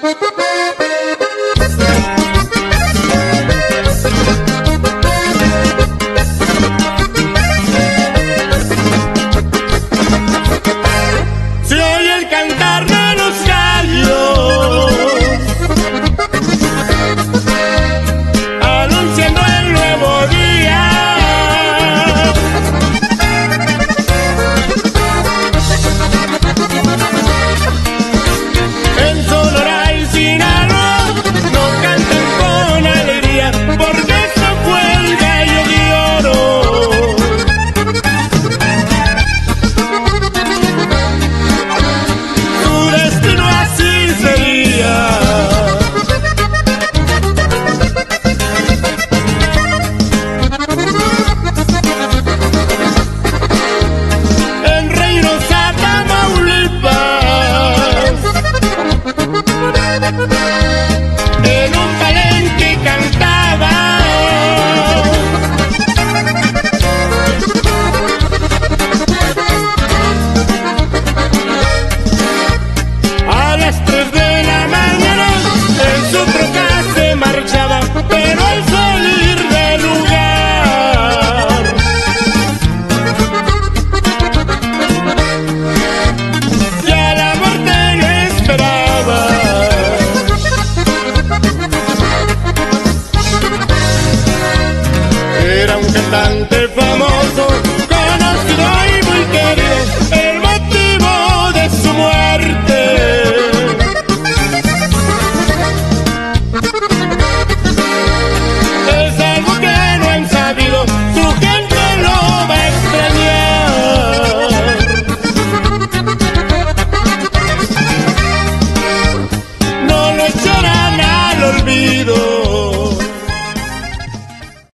Ha ha ha! cantante